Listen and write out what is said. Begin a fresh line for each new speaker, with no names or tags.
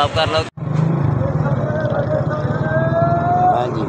stop कर लो
हाँ जी